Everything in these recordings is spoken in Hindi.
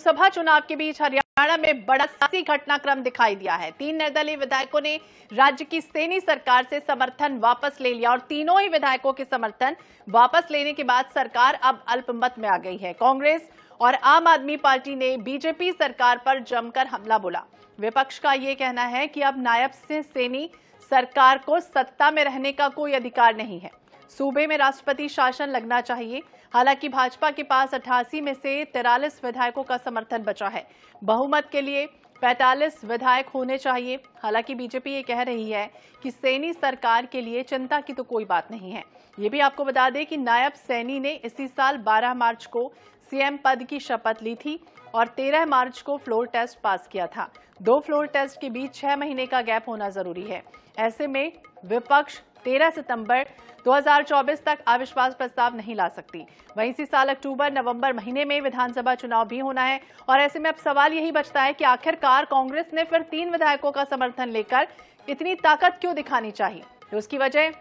लोकसभा चुनाव के बीच हरियाणा में बड़ा सियासी घटनाक्रम दिखाई दिया है। तीन निर्दलीय विधायकों ने राज्य की सेनी सरकार से समर्थन वापस ले लिया और तीनों ही विधायकों के समर्थन वापस लेने के बाद सरकार अब अल्पमत में आ गई है। कांग्रेस और आम आदमी पार्टी ने बीजेपी सरकार पर जमकर हमला बोला। विपक्ष का ये कहना है कि अब नायब सिंह सैनी सरकार को सत्ता में रहने का कोई अधिकार नहीं है। सूबे में राष्ट्रपति शासन लगना चाहिए। हालाँकि भाजपा के पास 88 में से तिरालीस विधायकों का समर्थन बचा है। बहुमत के लिए 45 विधायक होने चाहिए। हालाँकि बीजेपी ये कह रही है कि सैनी सरकार के लिए चिंता की तो कोई बात नहीं है। ये भी आपको बता दें कि नायब सैनी ने इसी साल 12 मार्च को सीएम पद की शपथ ली थी और 13 मार्च को फ्लोर टेस्ट पास किया था। दो फ्लोर टेस्ट के बीच छह महीने का गैप होना ज़रूरी है। ऐसे में विपक्ष 13 सितंबर 2024 तक अविश्वास प्रस्ताव नहीं ला सकती। वहीं इसी साल अक्टूबर, नवंबर महीने में विधानसभा चुनाव भी होना है और ऐसे में अब सवाल यही बचता है कि आखिरकार कांग्रेस ने फिर तीन विधायकों का समर्थन लेकर इतनी ताकत क्यों दिखानी चाहिए? तो उसकी वजह,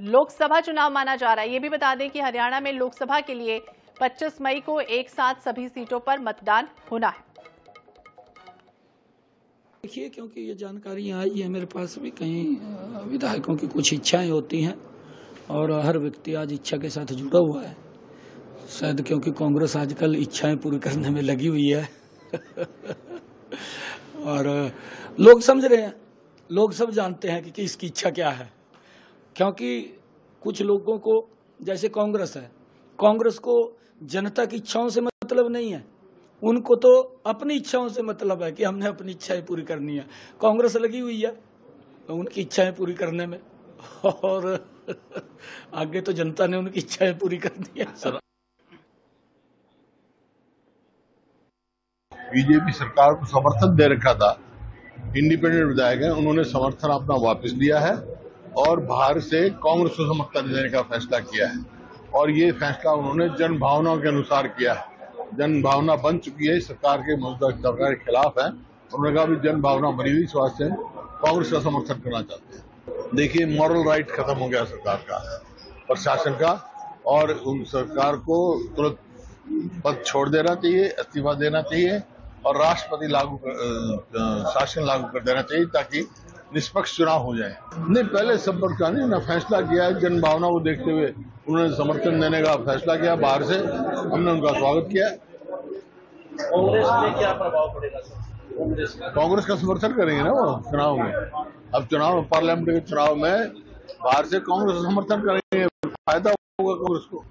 लोकसभा चुनाव माना जा रहा है। ये भी बता दें कि हरियाणा में लोकसभा के लिए 25 मई को एक साथ सभी सीटों पर मतदान होना है। देखिए, क्योंकि ये जानकारी आई है मेरे पास भी कई विधायकों की कुछ इच्छाएँ होती हैं और हर व्यक्ति आज इच्छा के साथ जुड़ा हुआ है। शायद क्योंकि कांग्रेस आजकल इच्छाएँ पूरी करने में लगी हुई है। और लोग समझ रहे हैं, लोग सब जानते हैं कि किसकी इच्छा क्या है। क्योंकि कुछ लोगों को, जैसे कांग्रेस है, कांग्रेस को जनता की इच्छाओं से मतलब नहीं है। उनको तो अपनी इच्छाओं से मतलब है कि हमने अपनी इच्छाएँ पूरी करनी है। कांग्रेस लगी हुई है उनकी इच्छाएँ पूरी करने में। और आगे तो जनता ने उनकी इच्छाएँ पूरी करनी है। सर। बीजेपी सरकार को समर्थन दे रखा था। इंडिपेंडेंट विधायक हैं उन्होंने समर्थन अपना वापस लिया है और बाहर से कांग्रेस को समर्थन देने का फैसला किया है। और ये फैसला उन्होंने जन भावनाओं के अनुसार किया है। जन भावना बन चुकी है सरकार के मौजूदा सरकार के खिलाफ है। उन्होंने कहा भी जन भावना बनी हुई, स्वास्थ्य कांग्रेस का समर्थन करना चाहते हैं। देखिए मॉरल राइट खत्म हो गया सरकार का, प्रशासन का, और उन सरकार को तुरंत पद छोड़ देना चाहिए, इस्तीफा देना चाहिए, और राष्ट्रपति लागू शासन लागू कर देना चाहिए, ताकि निष्पक्ष चुनाव हो जाए। नहीं पहले संपर्क का नहीं ना फैसला किया है। जन भावना को देखते हुए उन्होंने समर्थन देने का फैसला किया बाहर से हमने उनका स्वागत किया। कांग्रेस में क्या प्रभाव पड़ेगा कांग्रेस का। कांग्रेस का समर्थन करेंगे ना वो चुनाव में? अब चुनाव पार्लियामेंट के चुनाव में बाहर से कांग्रेस का समर्थन करेंगे फ़ायदा होगा कांग्रेस को।